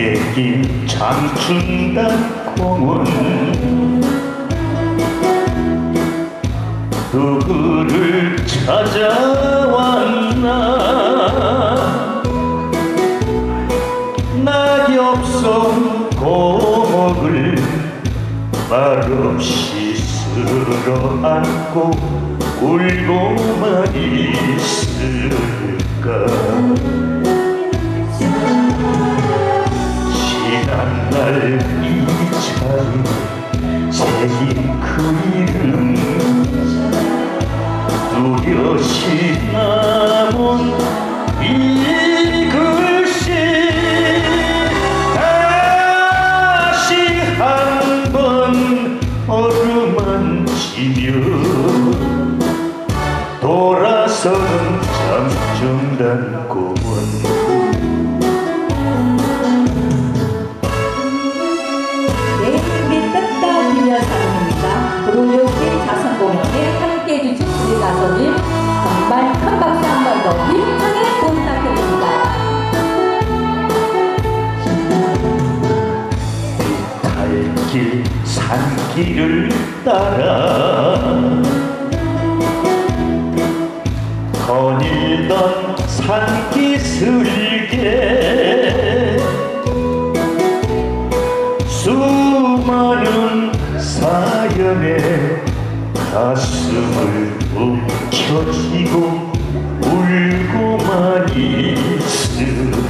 깨긴 장춘단 공원. 누구를 찾아왔나? 낙엽성 고목을 말없이 쓸어 안고 울고만 있을까 새긴 그 이름 뚜렷이 남은 이 글씨 다시 한 번 어루만지며 돌아서는 장정단 공원 달길 산길을 따라 거닐던 산기슭에 수많은 사연에 가슴을 움켜쥐고 울고만 있을까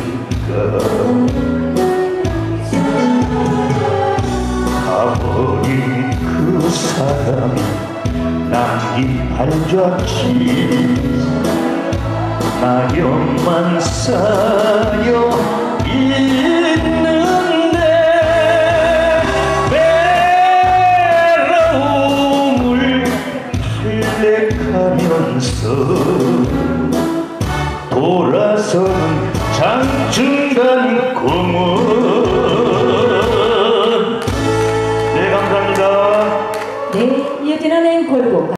앉았지. 낙엽만 쌓여 있는데 외로움을 탈렉하면서 돌아서는 장중간 고문. 네 감사합니다. 네 이어진 은행 골고